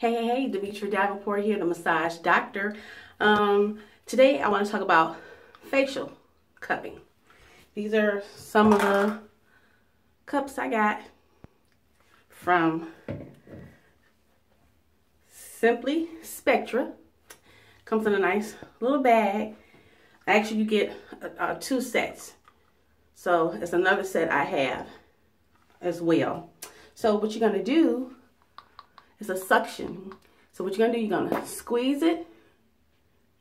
Hey, hey, hey, Demetria Davenport here, the massage doctor. Um, today I want to talk about facial cupping. These are some of the cups I got from Simply Spectra. Comes in a nice little bag. Actually, you get uh, uh, two sets. So it's another set I have as well. So what you're going to do is a suction. So what you're going to do, you're going to squeeze it.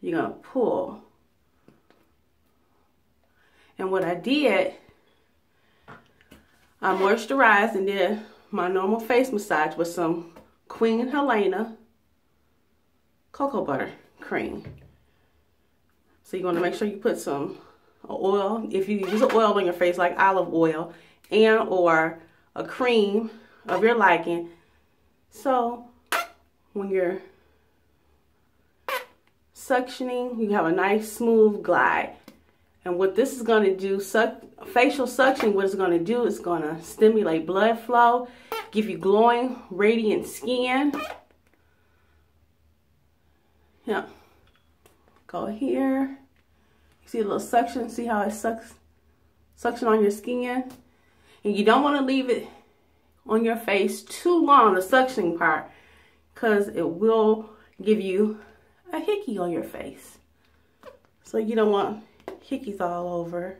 You're going to pull. And what I did, I moisturized and did my normal face massage with some Queen Helena cocoa butter cream. So you're going to make sure you put some oil. If you use oil on your face like olive oil and or a cream of your liking. So when you're suctioning, you have a nice smooth glide. And what this is going to do, suck, facial suction, what it's going to do is going to stimulate blood flow, give you glowing, radiant skin. Yeah. Go here. You see a little suction? See how it sucks? Suction on your skin? And you don't want to leave it on your face too long, the suctioning part, because it will give you a hickey on your face. So you don't want hickeys all over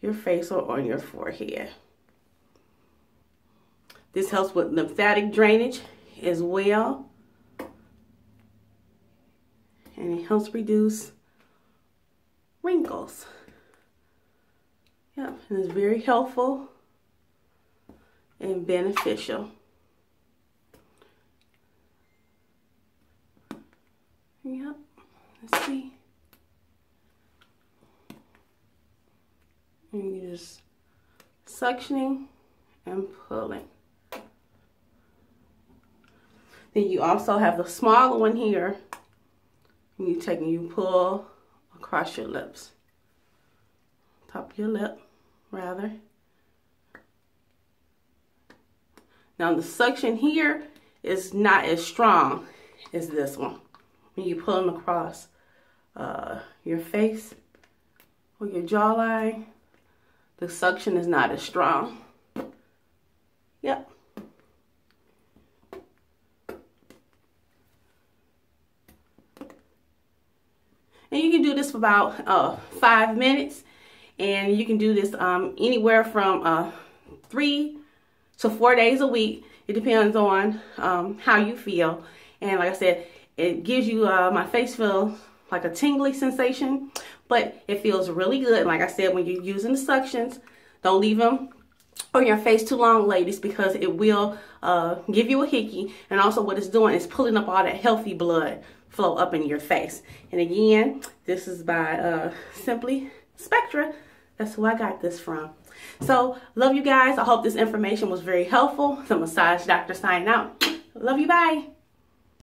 your face or on your forehead. This helps with lymphatic drainage as well. And it helps reduce wrinkles. Yeah, and it's very helpful and beneficial. Yep, let's see. And you just suctioning and pulling. Then you also have the smaller one here. And you take and you pull across your lips. Top of your lip rather. Now the suction here is not as strong as this one. When you pull them across uh, your face or your jawline, the suction is not as strong. Yep. And you can do this for about uh, five minutes and you can do this um, anywhere from uh, three to four days a week. It depends on um, how you feel. And like I said, it gives you, uh, my face feels like a tingly sensation, but it feels really good. And like I said, when you're using the suctions, don't leave them on your face too long, ladies, because it will uh, give you a hickey. And also what it's doing is pulling up all that healthy blood flow up in your face. And again, this is by uh, Simply Spectra. That's who I got this from. So, love you guys. I hope this information was very helpful. The Massage Doctor signing out. Love you. Bye.